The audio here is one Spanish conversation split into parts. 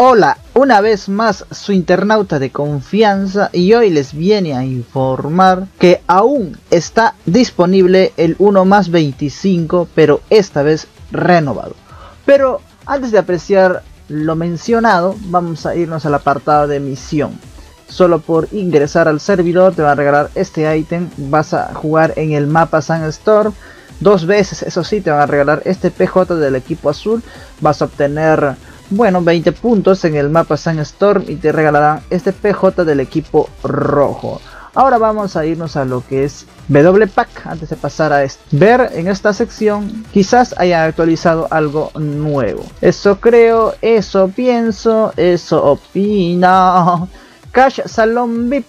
Hola, una vez más su internauta de confianza y hoy les viene a informar que aún está disponible el 1 más 25 pero esta vez renovado. Pero antes de apreciar lo mencionado vamos a irnos al apartado de misión. Solo por ingresar al servidor te va a regalar este ítem, vas a jugar en el mapa Sandstorm dos veces, eso sí, te van a regalar este PJ del equipo azul, vas a obtener bueno, 20 puntos en el mapa Sandstorm y te regalarán este PJ del equipo rojo. Ahora vamos a irnos a lo que es W Pack antes de pasar a. Ver en esta sección quizás haya actualizado algo nuevo. Eso creo, eso pienso, eso opino. Cash Salon VIP.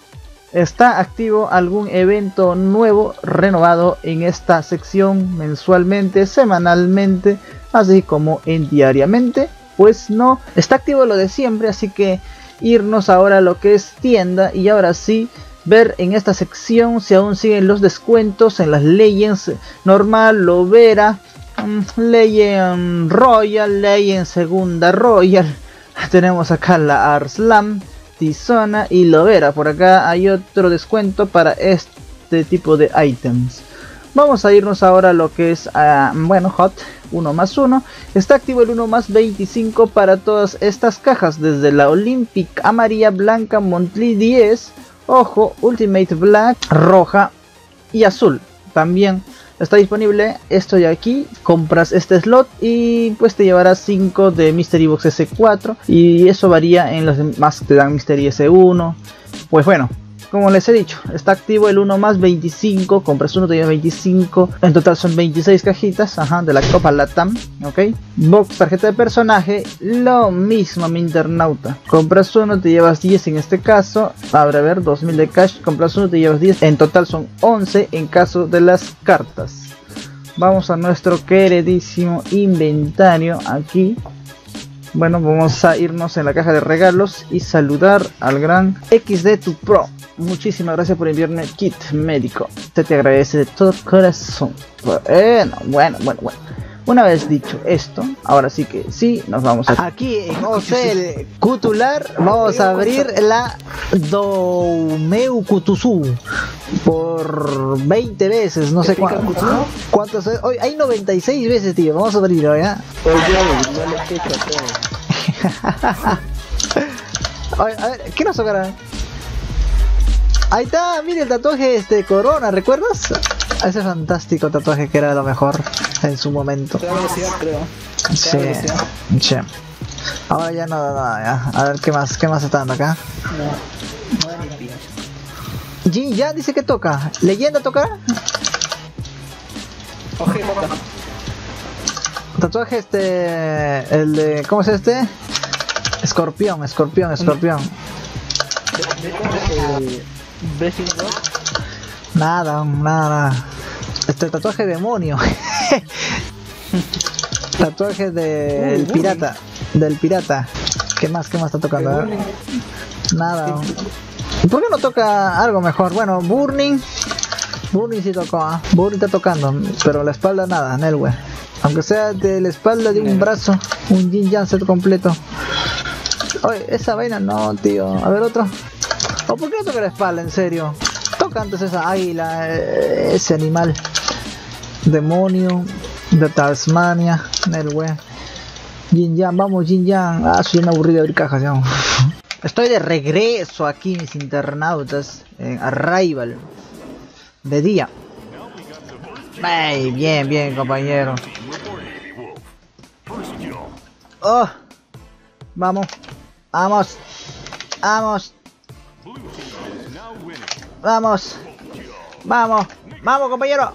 ¿Está activo algún evento nuevo renovado en esta sección mensualmente, semanalmente, así como en diariamente? Pues no, está activo lo de siempre, así que irnos ahora a lo que es tienda y ahora sí ver en esta sección si aún siguen los descuentos en las Legends normal, Lovera, um, Legend Royal, Legend Segunda Royal. Tenemos acá la Arslam, Tizona y Lovera. Por acá hay otro descuento para este tipo de items. Vamos a irnos ahora a lo que es, uh, bueno, Hot 1 más 1. Está activo el 1 más 25 para todas estas cajas, desde la Olympic amarilla, blanca, Montli 10, ojo, Ultimate Black, roja y azul. También está disponible esto de aquí, compras este slot y pues te llevará 5 de Mystery Box S4 y eso varía en los demás que te dan Mystery S1. Pues bueno, como les he dicho, está activo el 1 más 25, compras uno te llevas 25, en total son 26 cajitas, ajá, de la Copa Latam, ok. Box, tarjeta de personaje, lo mismo mi internauta, compras uno te llevas 10 en este caso, abre a ver, 2000 de cash, compras uno te llevas 10, en total son 11 en caso de las cartas. Vamos a nuestro queridísimo inventario aquí. Bueno, vamos a irnos en la caja de regalos y saludar al gran XD Tu Pro. Muchísimas gracias por enviarme kit médico. Se te agradece de todo corazón. Bueno, bueno, bueno, bueno. Una vez dicho esto, ahora sí que sí, nos vamos a... Aquí en Ocel Cutular vamos a abrir la Domeu Kutusu por 20 veces, no sé cuánto. ¿Cuántos? Hoy hay 96 veces, tío. Vamos a abrirlo, ¿ya? a ver, ¿qué nos tocará? Ahí está, mire el tatuaje este Corona, ¿recuerdas? Ese fantástico tatuaje que era lo mejor en su momento. creo. Sí, sí. Ahora ya nada, nada, ya. A ver qué más, qué más está dando acá. No, Jin ya dice que toca. ¿Leyenda tocará? Oje. Tatuaje este. El de. ¿Cómo es este? Escorpión, escorpión, escorpión. Nada, nada. Este tatuaje demonio. tatuaje del de pirata. Del pirata. ¿Qué más? ¿Qué más está tocando? Nada. ¿Por qué no toca algo mejor? Bueno, Burning. Burning sí tocó. ¿eh? Burning está tocando. Pero la espalda nada, Nelwe. Aunque sea de la espalda de un brazo. Un Jin set completo. Oye, esa vaina no, tío. A ver otro. ¿O por qué no toca la espalda, en serio? Toca antes esa águila, eh, ese animal. Demonio de Tasmania, Nelwe. Jin Yang, vamos Jin Yang. Ah, soy una aburrida de abrir cajas ya. Estoy de regreso aquí, mis internautas, en Arrival. De día. Ay, bien, bien, compañero. Oh, vamos, vamos, vamos. Vamos. Vamos. Vamos, compañero.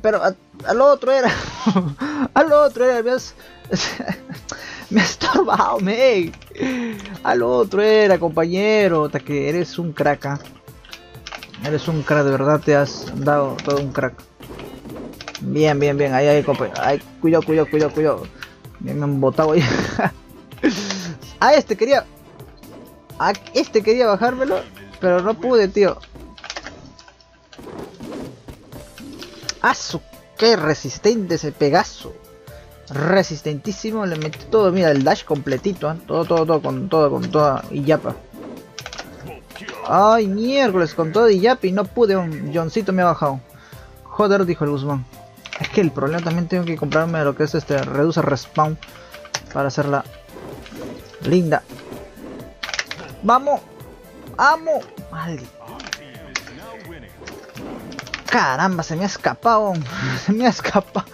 Pero al otro era. al otro era. Me has, me estorbado, me. Al otro era, compañero. Hasta que eres un crack. ¿ah? Eres un crack, de verdad te has dado todo un crack. Bien, bien, bien. Ahí, ahí, compañero. Ay, cuidado, cuidado, cuidado, cuidado. Bien, me han botado ahí. A este quería. A este quería bajármelo. Pero no pude, tío. ¡Asu! ¡Qué resistente ese Pegaso! Resistentísimo, le metí todo, mira, el dash completito, ¿eh? todo, todo, todo, con todo, con todo, y yapa. Ay, miércoles, con todo y yapa, y no pude, un Johncito me ha bajado. Joder, dijo el Guzmán. Es que el problema también tengo que comprarme lo que es este reduce respawn para hacerla linda. Vamos, amo. Caramba, se me ha escapado. Se me ha escapado.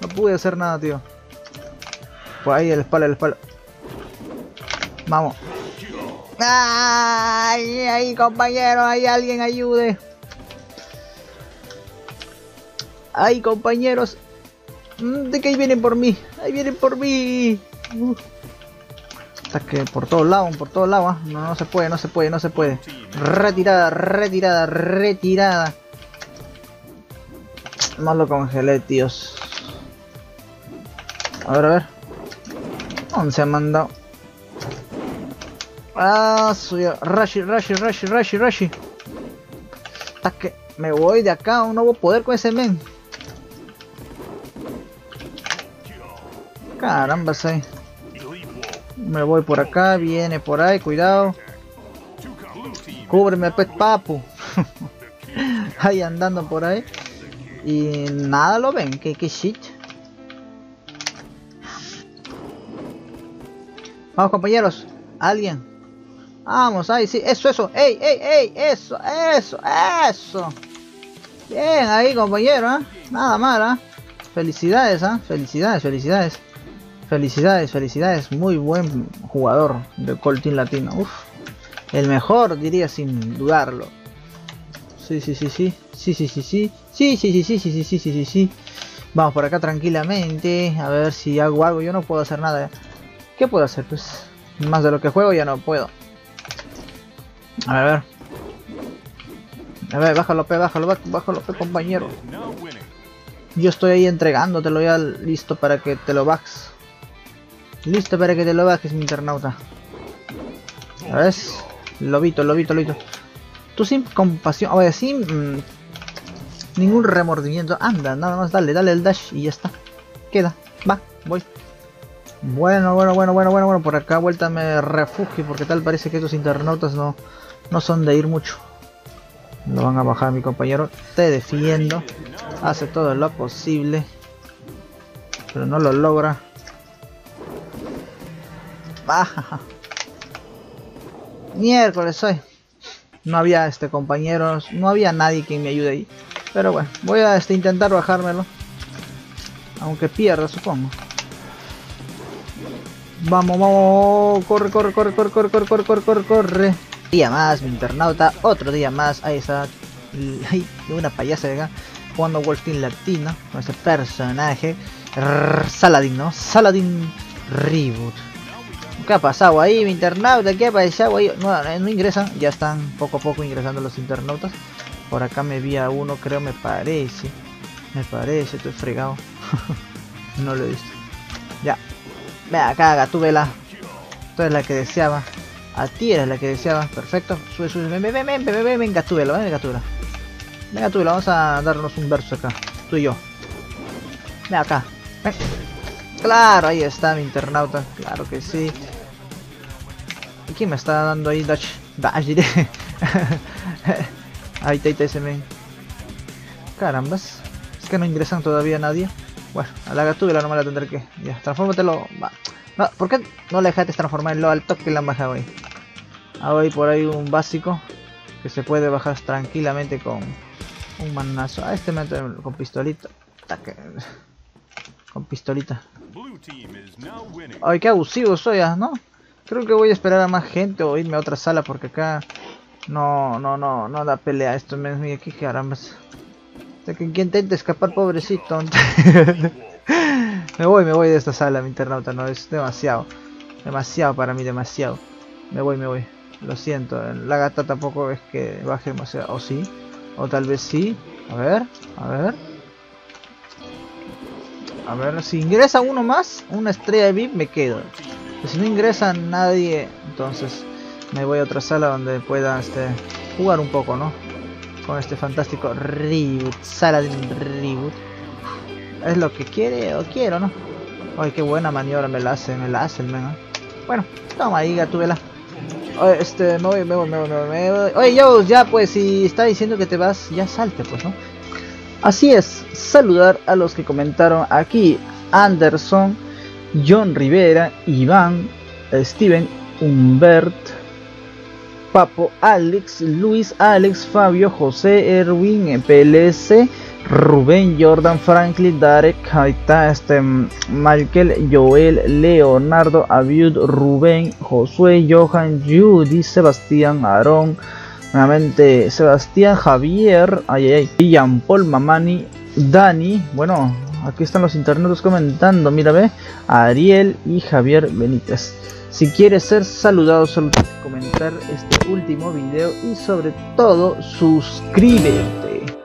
No pude hacer nada, tío. Por ahí el espalda, el espalda. Vamos. ¡Ay! Ahí, compañero, hay alguien ayude. ¡Ay, compañeros! Mm, de que ahí vienen por mí. Ahí vienen por mí. Hasta que por todos lados, por todos lados. ¿ah? No, no se puede, no se puede, no se puede. Retirada, retirada, retirada. No lo congelé, tíos. A ver, a ver. ¿Dónde se ha mandado? Ah, soy Rashi, Rashi, Rashi, Rashi, Rashi. Hasta que me voy de acá, un nuevo poder con ese men. Caramba, sí. Me voy por acá, viene por ahí, cuidado. Cúbreme, pet papu. ahí andando por ahí. Y nada lo ven, que, shit. Vamos compañeros, alguien. Vamos, ahí sí, eso, eso, ey, ey, ey, eso, eso, eso. Bien, ahí compañero, ¿eh? nada mal, ¿eh? Felicidades, ¿eh? felicidades, felicidades. Felicidades, felicidades, muy buen jugador de Coltin Latino. Uf, el mejor diría sin dudarlo. Sí, sí, sí, sí, sí, sí, sí, sí, sí, sí, sí, sí, sí, sí, sí, sí, sí. Vamos por acá tranquilamente, a ver si hago algo. Yo no puedo hacer nada. ¿Qué puedo hacer? Pues más de lo que juego ya no puedo. A ver, a ver. A ver, bájalo, pe, bájalo, bájalo, pe, compañero. Yo estoy ahí entregándotelo ya listo para que te lo bajes. Listo para que te lo bajes, mi internauta. A ver, lobito, lobito, lobito. Tú sin compasión, oye, sin mmm, ningún remordimiento. Anda, nada más, dale, dale el dash y ya está. Queda, va, voy. Bueno, bueno, bueno, bueno, bueno, bueno, por acá vuelta me refugio porque tal parece que estos internautas no, no son de ir mucho. Lo van a bajar mi compañero. Te defiendo. Hace todo lo posible. Pero no lo logra. Baja. Miércoles hoy. No había este compañeros. No había nadie que me ayude ahí. Pero bueno, voy a este, intentar bajármelo. Aunque pierda, supongo. Vamos, vamos, corre, corre, corre, corre, corre, corre, corre, corre, corre, corre. Día más, mi internauta, otro día más. Ahí está, hay una payasa de acá, jugando Wolf Latino, con ese personaje. Saladin, ¿no? Saladin Reboot. ¿Qué ha pasado ahí, mi internauta? ¿Qué ha pasado ahí? No, no ingresan, ya están poco a poco ingresando los internautas. Por acá me vi a uno, creo, me parece. Me parece, estoy fregado. no lo he visto. Ya, Ve acá, Gatúbela. Tú eres la que deseaba. A ti eres la que deseaba. Perfecto. Sube, sube. Ven, ven, ven, ven, ven, ven, ven Gatúbela. Ven, Gatúbela. Ven, Gatúbela. Vamos a darnos un verso acá. Tú y yo. Ven acá. Ven. Claro, ahí está mi internauta. Claro que sí. ¿Quién me está dando ahí dash? Dash, diré. ahí está, ahí está ese men. Carambas. Es que no ingresan todavía nadie. Bueno, a la gatúbela no me la tendré que. Ya, transfórmatelo. Va. No, ¿Por qué no le dejaste transformarlo al toque la han bajado ahí? Ahora por ahí un básico que se puede bajar tranquilamente con un manazo. A este me con pistolita. Con pistolita. Ay, qué abusivo soy, ¿ah? ¿no? Creo que voy a esperar a más gente o irme a otra sala porque acá no, no, no, no da pelea. Esto me mira, qué carambas que quien intente escapar, pobrecito. me voy, me voy de esta sala, mi internauta. No, es demasiado. Demasiado para mí, demasiado. Me voy, me voy. Lo siento. La gata tampoco es que baje demasiado. O sí. O tal vez sí. A ver, a ver. A ver, si ingresa uno más, una estrella de VIP, me quedo. Si no ingresa nadie, entonces me voy a otra sala donde pueda este, jugar un poco, ¿no? con este fantástico reboot, Saladin reboot. Es lo que quiere o quiero, ¿no? Ay, qué buena maniobra me la hace, me la hace el men. Bueno, toma ahí, gatúbela. Este, me voy, me voy, me voy, me voy. Oye, yo, ya pues, si está diciendo que te vas, ya salte, pues, ¿no? Así es, saludar a los que comentaron aquí. Anderson, John Rivera, Iván, Steven, Humbert, Papo, Alex, Luis, Alex, Fabio, José, Erwin, PLC, Rubén, Jordan, Franklin, Darek, ahí este, Michael, Joel, Leonardo, Abiud, Rubén, Josué, Johan, Judy, Sebastián, Aarón, nuevamente Sebastián, Javier, ay, ay, Jean Paul, Mamani, Dani, bueno, aquí están los internetos comentando, mira, ve, Ariel y Javier Benítez. Si quieres ser saludado, solo comentar este último video y sobre todo suscríbete.